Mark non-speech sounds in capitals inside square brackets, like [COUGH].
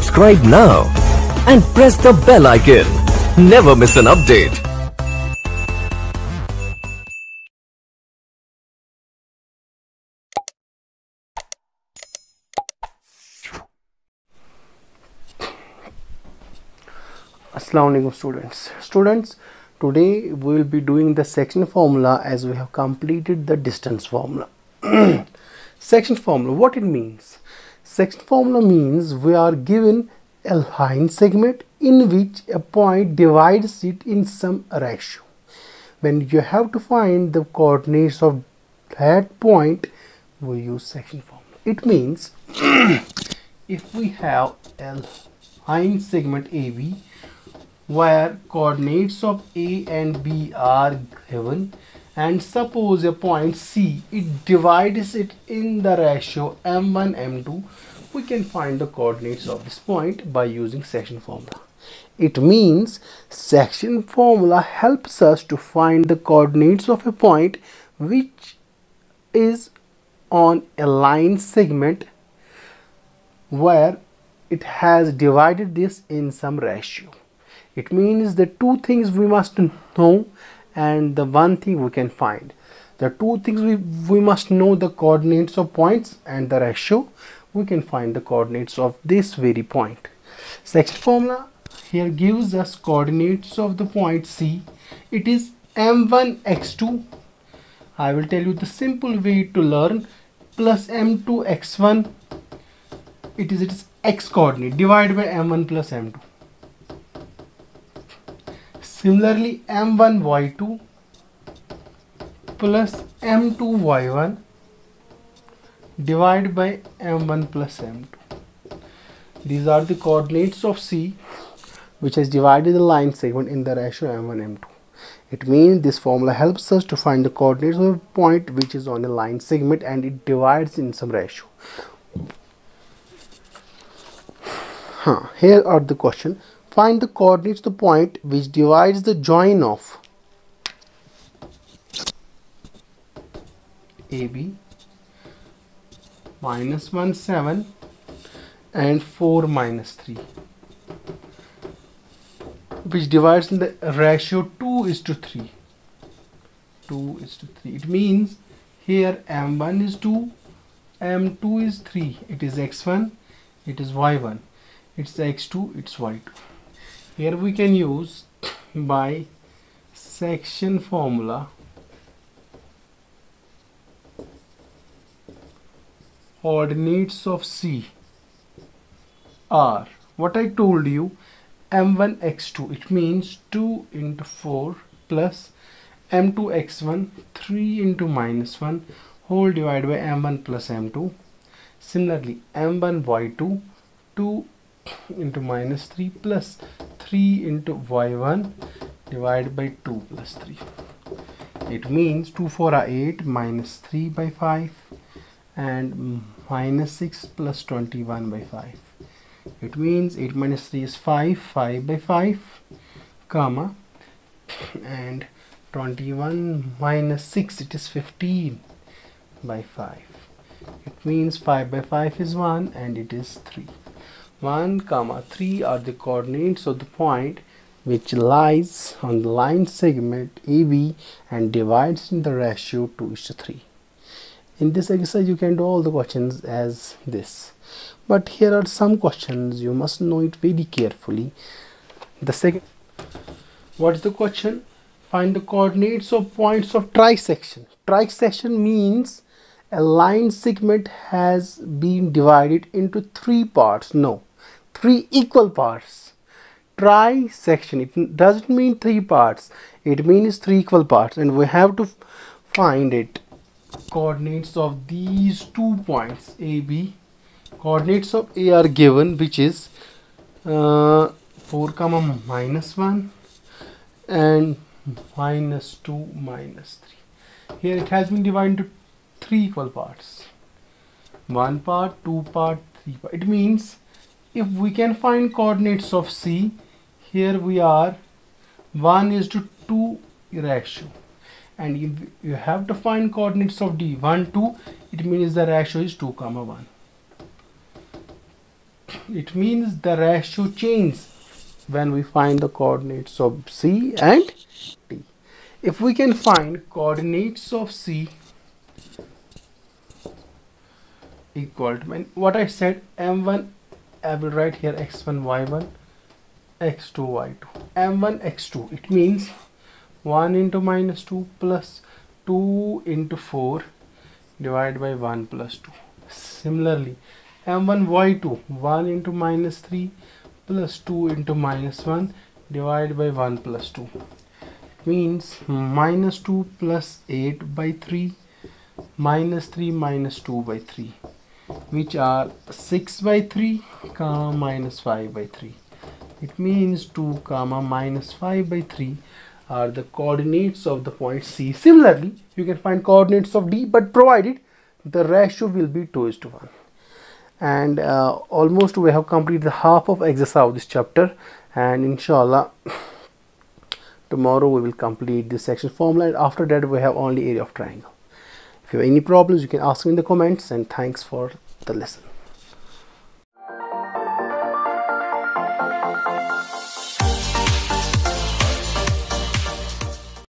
Subscribe now and press the bell icon. Never miss an update. Assalamu alaikum students students today we will be doing the section formula as we have completed the distance formula [CLEARS THROAT] section formula what it means section formula means we are given a line segment in which a point divides it in some ratio. When you have to find the coordinates of that point we use section formula. It means [CLEARS THROAT] if we have a line segment AB where coordinates of A and B are given and suppose a point C it divides it in the ratio m1 m2 we can find the coordinates of this point by using section formula. It means section formula helps us to find the coordinates of a point which is on a line segment where it has divided this in some ratio. It means the two things we must know and the one thing we can find. The two things we, we must know the coordinates of points and the ratio we can find the coordinates of this very point. Section formula here gives us coordinates of the point c. It is m1 x2 i will tell you the simple way to learn plus m2 x1 it is its x coordinate divided by m1 plus m2 Similarly, m1 y2 plus m2 y1 divided by m1 plus m2. These are the coordinates of C which has divided the line segment in the ratio m1 m2. It means this formula helps us to find the coordinates of a point which is on a line segment and it divides in some ratio. Huh, here are the question Find the coordinates of the point which divides the join of AB minus 1 7 and 4 minus 3 which divides in the ratio 2 is to 3 2 is to 3 it means here m1 is 2 m2 is 3 it is x1 it is y1 it's x2 it's y2 here we can use by section formula coordinates of C are what I told you m1 x2 it means 2 into 4 plus m2 x1 3 into minus 1 whole divided by m1 plus m2 similarly m1 y2 2 into minus 3 plus 3 into y1 divided by 2 plus 3 it means 2 4 are 8 minus 3 by 5 and minus 6 plus 21 by 5 it means 8 minus 3 is 5 5 by 5 comma and 21 minus 6 it is 15 by 5 it means 5 by 5 is 1 and it is 3 1 comma 3 are the coordinates of the point which lies on the line segment AB and divides in the ratio 2 to 3. In this exercise you can do all the questions as this. But here are some questions you must know it very carefully. The second what is the question? Find the coordinates of points of trisection. Trisection means a line segment has been divided into three parts. No, three equal parts trisection it doesn't mean three parts it means three equal parts and we have to find it coordinates of these two points a b. Coordinates of a are given which is uh, 4 comma minus 1 and minus 2 minus 3 here it has been divided into three equal parts. One part two part three part. It means if we can find coordinates of C here we are. 1 is to 2 ratio and if you have to find coordinates of D 1 2 it means the ratio is 2 comma 1 it means the ratio changes when we find the coordinates of C and D. If we can find coordinates of C equal to when what I said m1 I will write here x1 y1 x2 y2 m1 x2 it means 1 into minus 2 plus 2 into 4 divided by 1 plus 2 similarly m1 y2 1 into minus 3 plus 2 into minus 1 divided by 1 plus 2 means minus 2 plus 8 by 3 minus 3 minus 2 by 3 which are 6 by 3 comma minus 5 by 3 it means 2 comma minus 5 by 3 are the coordinates of the point C. Similarly you can find coordinates of D but provided the ratio will be 2 is to 1 and uh, almost we have completed the half of exercise of this chapter. And inshallah tomorrow we will complete this section formula. And after that we have only area of triangle. If you have any problems, you can ask me in the comments. And thanks for the lesson.